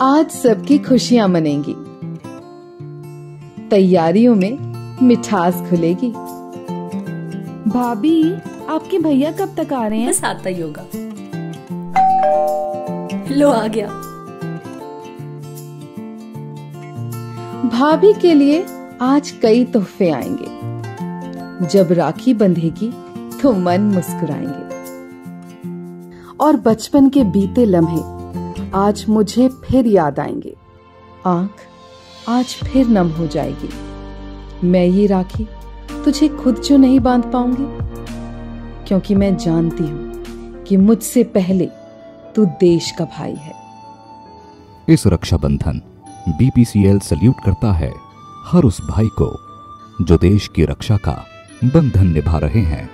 आज सबकी खुशियाँ मनेंगी। तैयारियों में मिठास खुलेगी। भाभी आपके भैया कब तक आ रहे हैं? बस आता ही होगा। लो आ गया। भाभी के लिए आज कई तोहफे आएँगे। जब राखी बंधेगी तो मन मुस्कुराएँगे। और बचपन के बीते लम्हे आज मुझे फिर याद आएँगे। आँख आज फिर नम हो जाएगी। मैं ये राखी तुझे खुद जो नहीं बाँध पाऊँगी? क्योंकि मैं जानती हूँ कि मुझसे पहले तू देश का भाई है। इस रक्षाबंधन बीपीसीएल सल्यूट करता है हर उस भाई को जो देश की रक्षा का बंधन निभा रहे हैं।